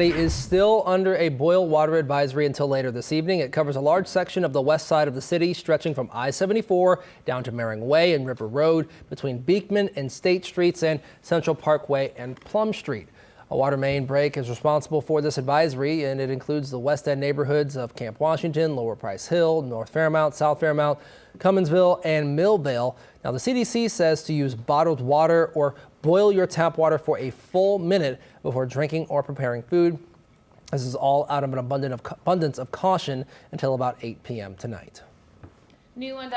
is still under a boil water advisory until later this evening. It covers a large section of the west side of the city, stretching from I-74 down to Mehring Way and River Road, between Beekman and State Streets and Central Parkway and Plum Street. A water main break is responsible for this advisory, and it includes the West End neighborhoods of Camp Washington, Lower Price Hill, North Fairmount, South Fairmount, Cumminsville, and Millvale. Now, the CDC says to use bottled water or boil your tap water for a full minute before drinking or preparing food. This is all out of an abundance of, caution until about 8 p.m. tonight. New on